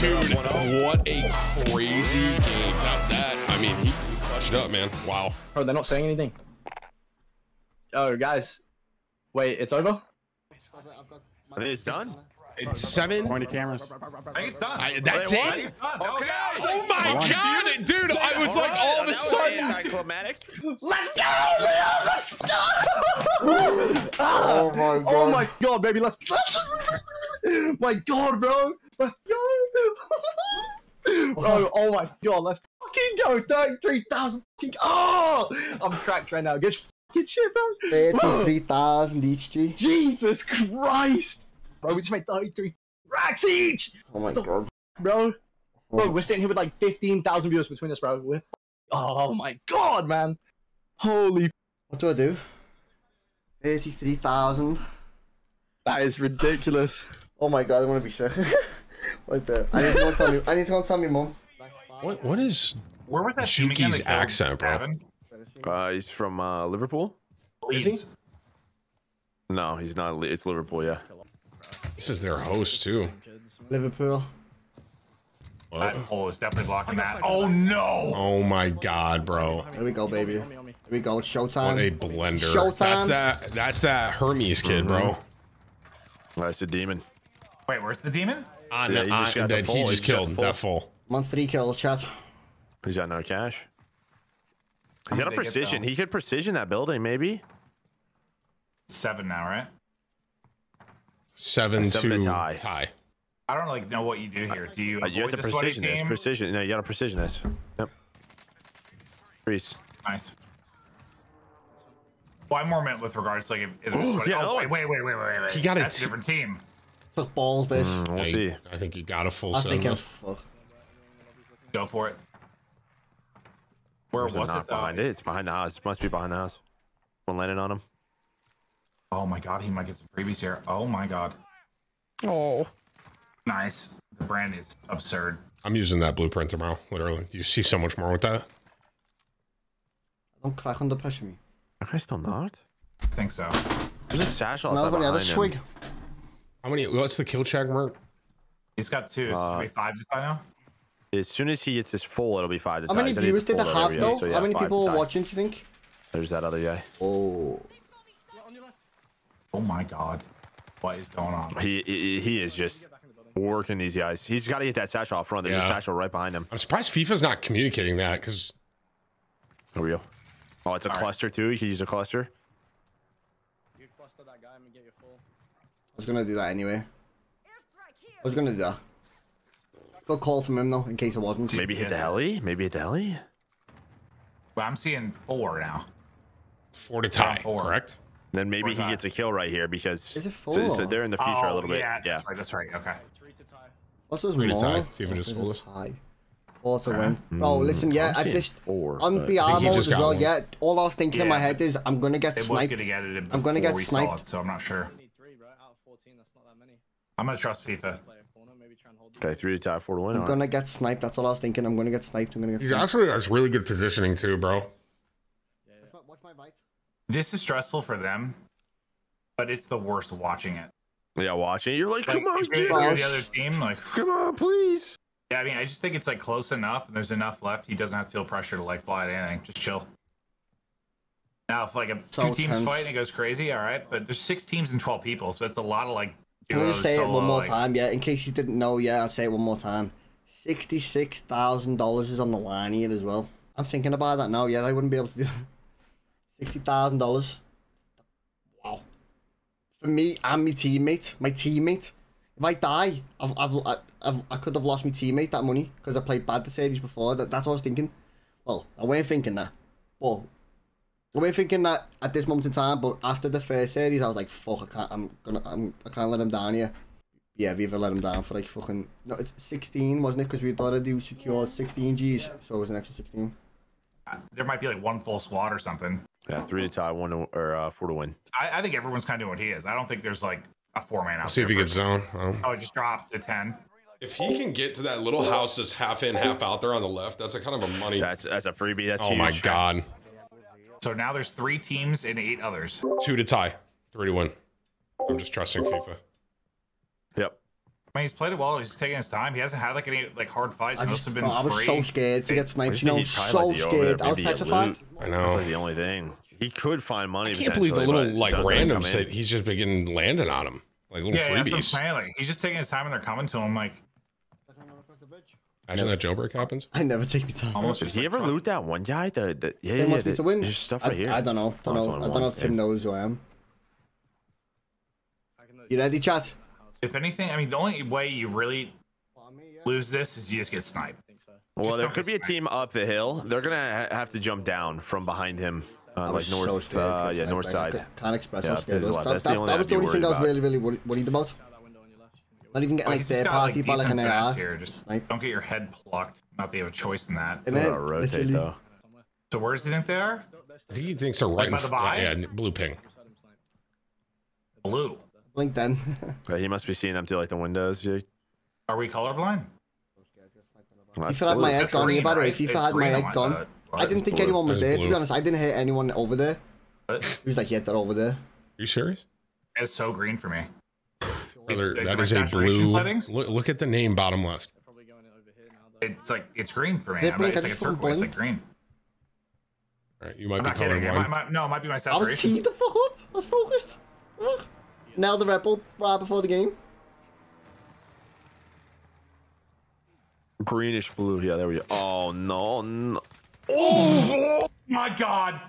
dude! What a crazy game. That, that I mean, he, he clutched up, man. Wow. Bro, they're not saying anything. Oh, guys. Wait, it's over? I think it's done. Seven. Point of cameras. I think it's done. I, that's Wait, it. done. Okay. Oh my god, dude! I was like, all of a sudden. Anticlimactic. Let's go, Leo! Let's go! Ah! Oh my oh god. oh my god, baby, let's My god, bro! Let's go! bro, uh-huh. oh my god, let's fucking go! 33,000 fucking Oh! I'm cracked right now. Good, sh- good shit, bro! Bro, 33,000 each, G. Jesus Christ! Bro, we just made 33 racks each! Oh my god. Bro, bro, we're sitting here with like 15,000 viewers between us, bro. We're, oh my god, man! Holy, What do I do? 33,000. that is ridiculous. Oh my god, I want to be sick. like that. I need to go and tell me. I need to go and tell me mum. What? What is? Where was that team Shuki's accent, bro. Uh, he's from uh, Liverpool. Is he? No, he's not. It's Liverpool. Yeah. This is their host too. Liverpool. What? That pole is definitely blocking that. Oh no! Oh my god, bro! Here we go, baby. Here we go. It's What showtime. a blender. Showtime. That's that. That's that Hermes kid, bro. Mm-hmm. That's a demon. Wait, where's the demon? On, Yeah, he just on- got the that full, he he just just killed that full. I'm on three kills, chat. He's got no cash. He's How got a many they get, precision. He could precision that building, maybe. Seven now, right? Seven, Seven to to tie. tie. I don't like know what you do here. Do you Uh, you have to the precision this. team? Precision. No, you got to precision this. Yep. Freeze. Nice. Well, I'm more meant with regards to like if, if there's sweaty- yeah, oh, wait, wait, wait, wait, wait, wait. He got it. That's a different team. Took balls this. Mm, we'll I, see. I think you got a full I was seven. Go for it. Where There's was it knock though? behind it? It's behind the house. It must be behind the house. One landed on him. Oh my god, he might get some freebies here. Oh my god. Oh. Nice. The Bren is absurd. I'm using that blueprint tomorrow. Literally, you see so much more with that. Don't crack under pressure me. That guy's still knocked. I think so. There's a satchel Another outside other behind him. swig. How many? What's the kill check, Merc? He's got two. Uh, should be five just by now. As soon as he gets this full, it'll be five to How tie. many Then he viewers did pull they have though? so yeah, How many people were watching, do you think? There's that other guy. Oh. Oh my god. What is going on? He he, he is just working these guys. He's got to get that satchel off front. There's Yeah. a satchel right behind him. I'm surprised FIFA's not communicating that because Here we go. Oh, it's a All right. cluster too. You can use a cluster. I was gonna do that anyway. I was gonna do that. Good call from him though, in case it wasn't. Maybe hit the heli. Maybe hit the heli. Well, I'm seeing four now. four to tie, four. correct? Then maybe he that? gets a kill right here because Is it full? so they're in the future a Oh, little bit. Yeah, Yeah. that's right. That's right. Okay. What's his Three to more? tie. FIFA just It's told a us. Four to win. Mm, bro, listen, yeah, I'm I just four, on but- BR I mode as well. one. Yeah, all I was thinking in my head is I'm gonna get sniped. gonna get it. I'm gonna get before we saw sniped. It, so I'm not sure. I'm gonna trust FIFA. Okay, three to tie, four to win. I'm gonna get sniped. That's all I was thinking. I'm gonna get sniped. I'm gonna get He sniped. actually has really good positioning too, bro. Watch my bites. This is stressful for them, but it's the worst watching it. Yeah, watching. You're like, Like, come on, if you're, get you're the other team, like, Come on, please. yeah. I mean, I just think it's like close enough, and there's enough left. He doesn't have to feel pressure to like fly at anything. Just chill. Now, if like a So two teams tense. fight and it goes crazy, all right. But there's six teams and twelve people, so it's a lot of like. Can I just duos, say it one more like- time? Yeah, in case you didn't know. Yeah, I'll say it one more time. Sixty-six thousand dollars is on the line here as well. I'm thinking about that now. Yeah, I wouldn't be able to do that. Sixty thousand dollars. Wow. For me and my teammate, my teammate. If I die, I've, I've, I've, I could have lost my teammate that money because I played bad the series before. That, that's what I was thinking. Well, I weren't thinking that. Well, I weren't thinking that at this moment in time. But after the first series, I was like, "Fuck, I can't. I'm gonna. I'm. I can't let him down here." Yeah, Viva let him down for like fucking. No, it's 16, wasn't it? Because we'd already secured 16 G's, so it was an extra 16. Uh, there might be like one full squad or something. Yeah, three to tie, one to, or uh, four to win. I, I think everyone's kind of doing what he is. I don't think there's like a four man out Let's see if he gets zone. Oh. Oh, it just dropped to ten. If he can get to that little house that's half in, half out there on the left, that's a kind of a money. That's that's a freebie. That's oh huge. my god. So now there's three teams and eight others. Two to tie, three to win. I'm just trusting FIFA. Yep. I mean, he's played it well. He's taking his time. He hasn't had like any like hard fights. I just, have been bro, I was free. so scared to get sniped. You know, think he'd try, so like, the over there, scared. I was petrified. loot. I That's know. like the only thing. He could find money. I can't believe the little like randoms that he's just been getting landing on him, like little Yeah, that's what I'm freebies. saying. Like he's just taking his time and they're coming to him. Like Imagine that jailbreak happens. I never take me time. almost. Did he like, ever fuck- loot that one guy? The, the yeah, Tim yeah, wants the- to win. There's stuff I, right here. I don't know. Don't know. I don't know if Tim knows who I am. You ready, chat? If anything, I mean, the only way you really lose this is you just get sniped. Well, Just there could be a team up the hill. They're gonna ha- have to jump down from behind him, uh, like north, so scared to uh, yeah, sniped, north like, side. I can't express Yeah, how scared is I was. what- That, that's the that, only that was the only thing I was really, really worried, worried about. Not even getting like he's just third got, party by like decent an vest AR. here. Just Snipe. don't get your head plucked. Not that you have a choice in that. And then, rotate literally, though. So where does he think they are? I think he thinks they're right Like in by the front. buy? Yeah, yeah, blue ping. Blue. Blink then. Yeah, he must be seeing them through like the windows. Jake. Are we colorblind? If that's I had my blue. egg That's gone here, green, by the way, if you It's had my green on egg gone, I didn't think blue. anyone was That is there, to be honest. I didn't hear anyone over there. But He was like, yeah, they're over there. you serious? it's so green for me. Brother, is that my a blue. Look, look at the name bottom left. It's like it's green for me. Yeah, I'm blink, not- I it's like a just fucking turquoise, like green. All right, you might I'm be not kidding. coloring It one. might, might, no, it might be my saturation. I was teed the fuck up. I was focused. Ugh. Now the rebel right uh, before the game. Greenish blue. Yeah, there we go. Oh no, no. Oh my god!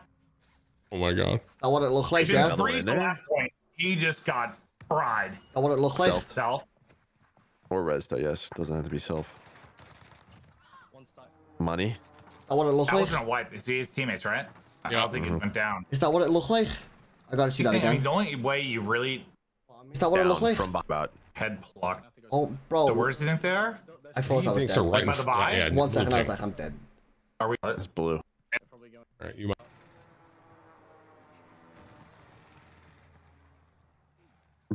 Oh my god. That what it looked like, yeah? That one free in to there? that point. He just got fried. what it looked like? Self. Self. Or res though. Yes, doesn't have to be self. Money. That what it looked That like? wasn't a wipe. It's his teammates, right? I don't think it mm-hmm. went down. Is that what it looked like? I gotta see that again. I mean, the only way you really Is that what it Down looked like? from about. head plucked. Oh, bro. So where does he think they are? I thought He I was thinks dead. they're right in by the front. Yeah, yeah, One blue I was like, I'm dead. Are we? It's blue. All right, you might.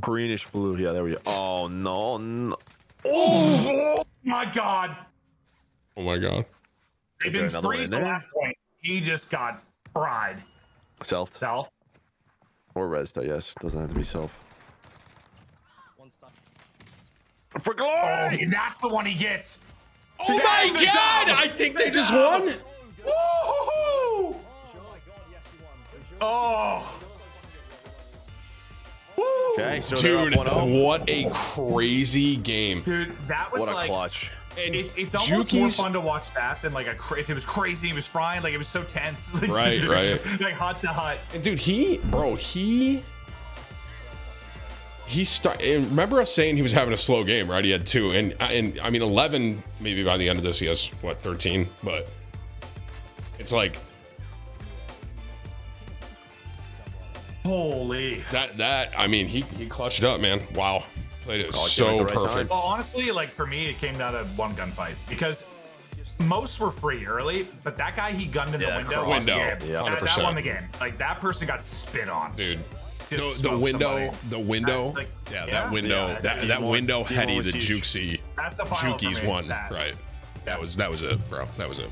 Greenish blue. Yeah, there we go. Oh no, no. Oh my god! Oh my god. They've Is there been another one free in to there? that point. He just got fried. Self. Self. Or res though. Yes, doesn't have to be self. For glory. Oh, that's the one he gets. Oh my god! dub. I think they just won. Woo-hoo-hoo! Oh. Woo. Okay, so Dude, oh. what a crazy game. Dude, that was What a like. clutch. And It's, it's almost more fun to watch that than like a cra- if it was crazy, he was frying, like it was so tense. Like, Right, right. just, Like hut to hut. And dude, he, bro, he, he start. And remember us saying he was having a slow game, right? He had two, and and I mean, eleven. Maybe by the end of this, he has what thirteen, but it's like Holy. that. That I mean, he he clutched up, man. Wow, played it Clutched so it at the right perfect. Well, honestly, like for me, it came down to one gunfight because most were free early, but that guy he gunned in Yeah, the window. cross. Window, yeah, yeah. that, that won the game. Like that person got spit on. dude. The, the window, somebody. the window, Like, yeah, yeah? that window, Yeah, that that window heady, the huge. jukesy, That's the Jukeyz one, that. right? That was that was it, bro. That was it.